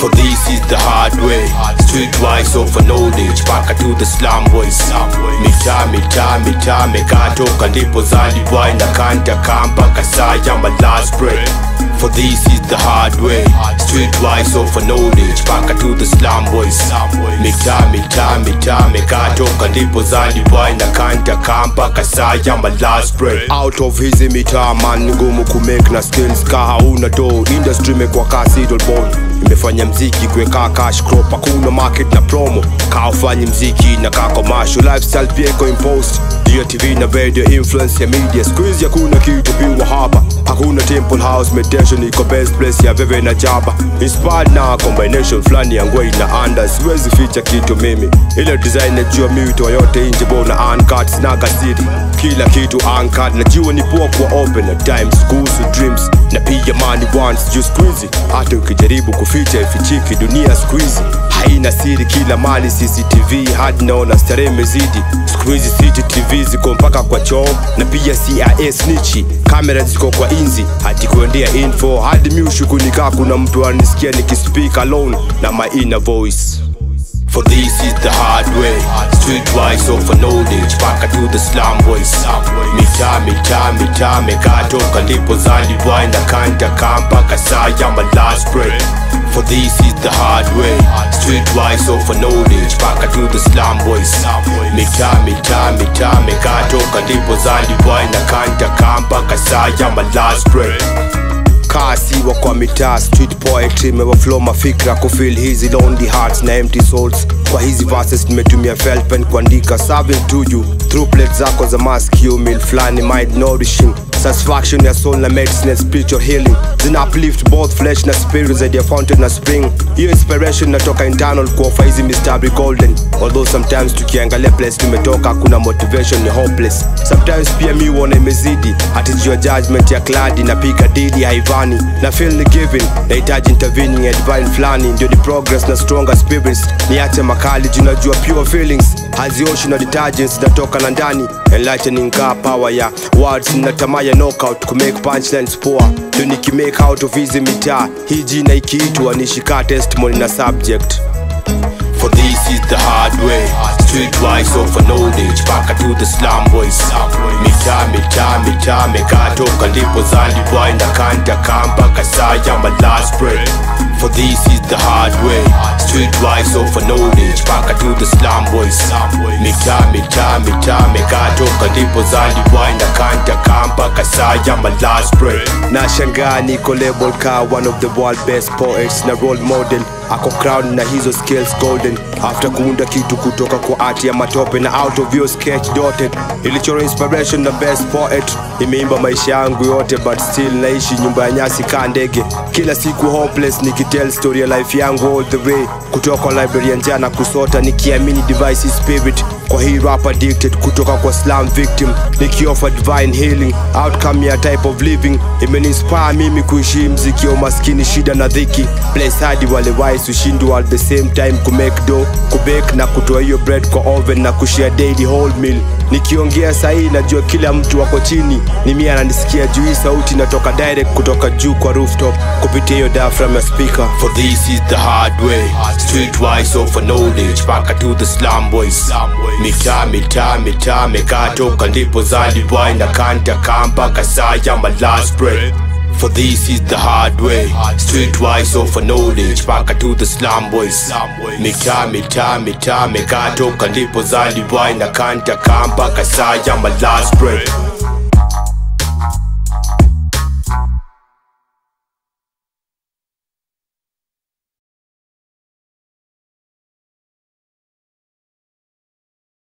For this is the hard way. Streetwise over knowledge. Paka to the slum boys Mita mita mita Mekatoka ndipo zaliwa Inakanta kamba kasaya my last breath For this is the hard way. Streetwise over knowledge. Paka to the slum boys. Mita mita mita Mekatoka ndipo kanta Inakanta kasa ya my last break. Out of hizi mitaa man ngumu kumake na skills. Kaha hauna do industry imekuwa kasi idol boy imefanya mziki kuweka cash crop. Hakuna market na promo. Kaha ufanyi mziki na ka commercial. Lifestyle pia iko imposed ndio tv na radio influence ya media. Squeeze hakuna kitu piwa hapa temple house meditation iko best place ya veve na jaba. Inspired na combination flani ya ngwei na anda siwezi ficha kitu mimi. Ile design najua mito yote inje bona uncut snaga city kila kitu uncut. Najua ni poa kwa open at times kuhusu dreams. Na pia money wants juu squeezy hata ukijaribu kuficha ifichiki dunia squeezy haina siri kila mali cctv hadi naona starehe mezidi squeezy cctv ziko mpaka kwa choo na pia cia snichi kamera ziko kwa inzi. Hati kuendea info hadi mi miushukunikaa kuna mtu anisikia nikispeak alone na my inner voice. For this is the hard way Streetwise of knowledge Paka to the slum boys. Mita mita mita Mekatoka ndipo zaliwa Inakanta kampa kasaya my last breath For this is the hard way Streetwise over knowledge Paka to the slum boys. Mita mita mita Mekatoka ndipo na kanta kamba kasaya my last breath kasi wa kwa mitaa street poetry imewaflow mafikra kufil hizi lonely hearts na empty souls. Kwa hizi verses nimetumia felpen kuandika serving to you. Through plate zako za maskio meal flani mind nourishing satisfaction ya soul na medicine and spiritual healing. Zina uplift both flesh na spirit zaidi ya fountain na spring. Hiyo inspiration natoka internal kuofa hizi mistari golden. Although sometimes tukiangalia place tumetoka kuna motivation ni hopeless. Sometimes pia mi uona imezidi hatijua judgment ya kladi na piga didi haivani. Na feel ni giving nahitaji intervening ya divine flani ndio ni progress na stronger spirits. Niache makali junajua pure feelings hazioshi detergents zinatoka na ndani enlightening car power ya words na tamaa ya knockout kumake punchlines poa ndio nikimake out of hizi mitaa hii jina ikiitwa nishika testimony na subject. For this is the hard way. Streetwise over knowledge. Paka to the slum boys. Mita mita mita Mekatoka boy na Inakanta kamba kasaya my last breath For this is the hard way. Streetwise over knowledge Paka to the slum boys. Mita mita mita Mekatoka ndipo zaliwa Inakanta kamba kasaya my last break na shangaa niko label ka one of the world best poets na role model ako crown na hizo scales golden. After kuunda kitu kutoka kwa ati ya matope na out of your sketch dotted. Ilichora inspiration na best poet. Imeimba maisha yangu yote but still naishi nyumba ya nyasi kaa ndege. Kila siku hopeless nikitell story ya life yangu all the way. Kutoka kwa library ya njana kusota nikiamini device spirit kwa hii rap addicted kutoka kwa slam victim. Nikiofa divine healing outcome ya type of living. Imeninspire mimi kuishi mziki ya umaskini shida na dhiki. Place hadi wale wise ushindwa at the same time kumake do kubake na kutoa hiyo bread kwa oven na kushare daily whole meal nikiongea sahii najua kila mtu wako chini. Ni mia ananisikia juu hii sauti inatoka direct kutoka juu kwa rooftop. Kupitia hiyo diaphragm ya speaker. For this is the hard way. Streetwise over knowledge. Paka to the slum boys. Mita mita mita Mekatoka ndipo zaliwa Inakanta kamba kasaya my last breath For this is the hard way. Streetwise of knowledge Paka to the slum boys. Mita mita mita Mekatoka ndipo zaliwa Inakanta kamba kasaya my last breath